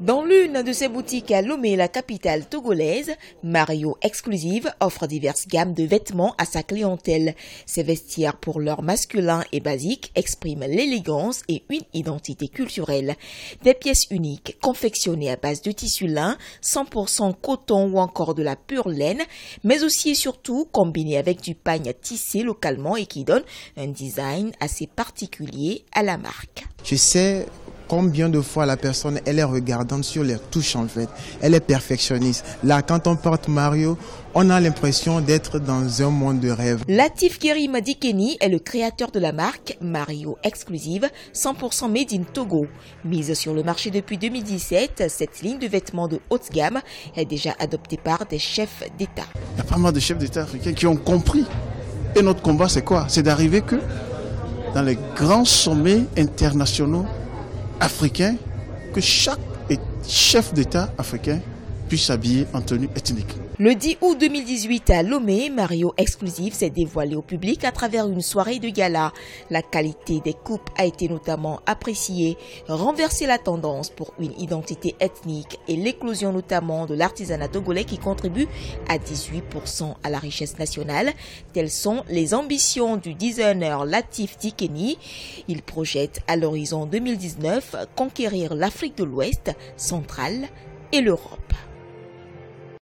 Dans l'une de ses boutiques à Lomé, la capitale togolaise, Mario Exclusive offre diverses gammes de vêtements à sa clientèle. Ses vestiaires pour l'heure masculin et basique expriment l'élégance et une identité culturelle. Des pièces uniques, confectionnées à base de tissu lin, 100% coton ou encore de la pure laine, mais aussi et surtout combinées avec du pagne tissé localement et qui donne un design assez particulier à la marque. Je sais combien de fois la personne elle est regardante sur les touches en fait. Elle est perfectionniste. Là, quand on porte Mario, on a l'impression d'être dans un monde de rêve. Latif Geri Madikeni est le créateur de la marque Mario Exclusive 100% made in Togo. Mise sur le marché depuis 2017, cette ligne de vêtements de haute gamme est déjà adoptée par des chefs d'État. Il y a pas mal de chefs d'État africains qui ont compris. Et notre combat, c'est quoi? C'est d'arriver que dans les grands sommets internationaux, africain que chaque chef d'État africain puisse s'habiller en tenue ethnique. Le 10 août 2018 à Lomé, Mario Exclusive s'est dévoilé au public à travers une soirée de gala. La qualité des coupes a été notamment appréciée, renverser la tendance pour une identité ethnique et l'éclosion notamment de l'artisanat togolais qui contribue à 18% à la richesse nationale. Telles sont les ambitions du designer Latif Dikeni. Il projette à l'horizon 2019 conquérir l'Afrique de l'Ouest, centrale et l'Europe.